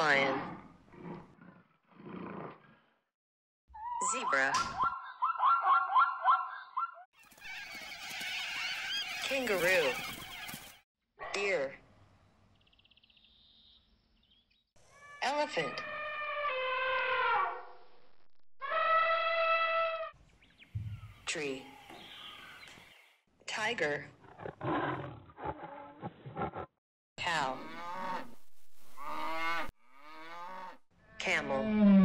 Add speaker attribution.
Speaker 1: Lion. Zebra. Kangaroo. Deer. Elephant. Tree. Tiger. Cow. Camel.